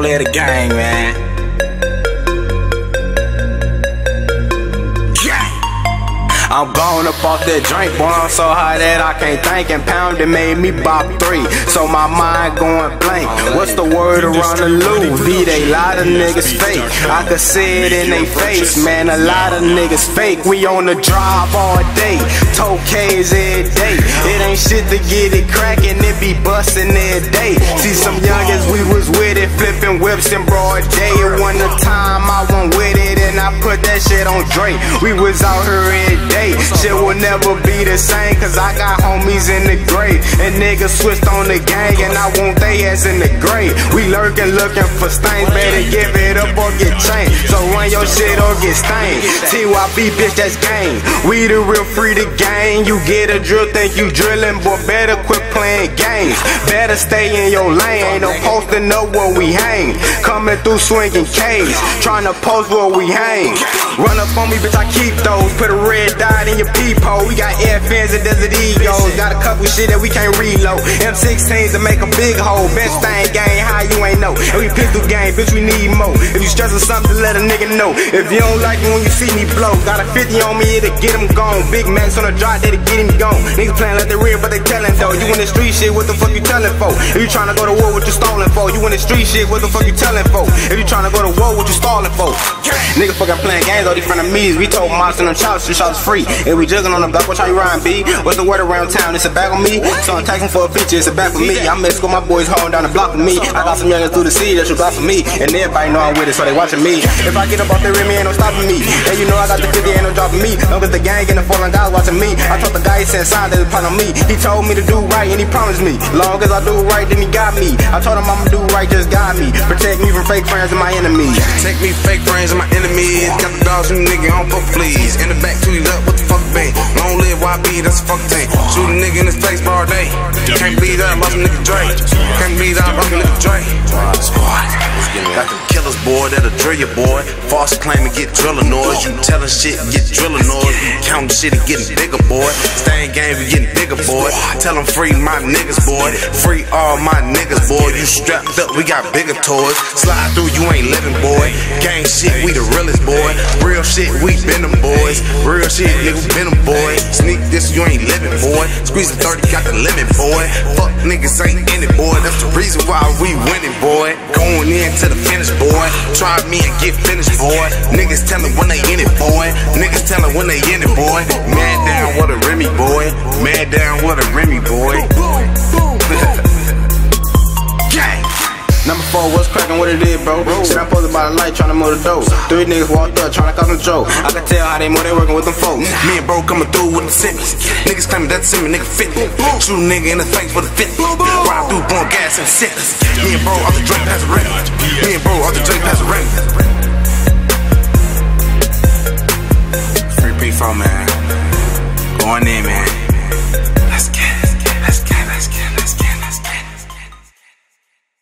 play of the game, man. I'm going up off that drink, boy. I'm so high that I can't think. And pound it made me bop three. So my mind going blank. What's the word around the loop? V, they lot of niggas fake. I could see it in they face, man. A lot of niggas fake. We on the drive all day. Toe K's every day. It ain't shit to get it crackin'. It be bustin' every day. See some youngins, we was with it. Whips in broad day. It one time I went with it. And I put that shit on Drake. We was out here every day. Shit will never be the same, cause I got homies in the grave. And niggas switched on the gang, and I want they ass in the grave. We lurking, looking for stains, better give it up or get changed. Run your shit or get stained. TYB, bitch, that's game. We the real free to game. You get a drill, think you drilling, boy, better quit playing games. Better stay in your lane, ain't no posting up where we hang. Coming through swinging K's, trying to post where we hang. Run up on me, bitch, I keep those. Put a red dot in your peephole. We got air fans and Desert Eagles. Got a couple shit that we can't reload. M16s to make a big hole. Best thing gang, how you ain't know. And we pistol game, bitch, we need more. If you stressing something, let a nigga know. If you don't like it when you see me blow, got a 50 on me, it'll get him gone. Big Max on the drive, that'll get him gone. Niggas playing like they real, but they telling though. You in the street shit, what the fuck you telling for? If you trying to go to war, what you stalling for? You in the street shit, what the fuck you telling for? If you trying to go to war, what you stalling for? Niggas fucking playing games, all these frenemies. We told monsters and them chops, two shots free. And we juggling on the block, what you rhyme, B? What's the word around town? It's a bag on me. So I'm taking for a picture, it's a bag for me. I miss school, my boys home down the block with me. I got some youngins through the city that should block for me. And everybody know I'm with it, so they watching me. If I get up off the rim, ain't no stopping me. And you know I got the 50, ain't no dropping me. Long as the gang and the falling guys watching me. I told the guy he said sign that upon on me. He told me to do right and he promised me. Long as I do right, then he got me. I told him I'ma do right, just got me. Protect me from fake friends and my enemies. Take me fake friends and my enemies. Got the dogs from nigga on fuck fleas. In the back, tweet up, what the fuck bang? Long live YB, that's a fuck thing. Shoot a nigga in his face all day. Can't believe that I lost a nigga Dre. Can't believe that I lost a nigga Dre. Got them killers, boy, that'll drill you, boy. False claim and get drilling noise. You telling shit, and get drilling noise. Counting shit and getting bigger, boy. Staying game, we getting bigger, boy. Tell them free my niggas, boy. Free all my niggas, boy. You strapped up, we got bigger toys. Slide through, you ain't living, boy. Gang shit, we the realest, boy. Real shit, we been them boys. Real shit, nigga, been a boy. Sneak this, you ain't living, boy. Squeeze the 30, got the limit, boy. Fuck niggas ain't in it, boy. That's the reason why we winning, boy. Going in to the finish, boy. Try me and get finished, boy. Niggas tellin' when they in it, boy. Niggas tellin' when they in it, boy. Man down with a Remy, boy. Man down with a Remy, boy. What's cracking? What it is, bro? Shit, I'm posted by the light, trying to move the dope. Three niggas walked up, trying to cause some joke. I can tell how they move, they working with them folks. Me and bro coming through with the semis. Niggas claiming that semi, nigga fit. Shoot a nigga in the face with a fit. Ride through, blowing gas and six. Me and bro, off the Drake past the rim. Me and bro, off the Drake past the rim. Free P4, man. Going in, man.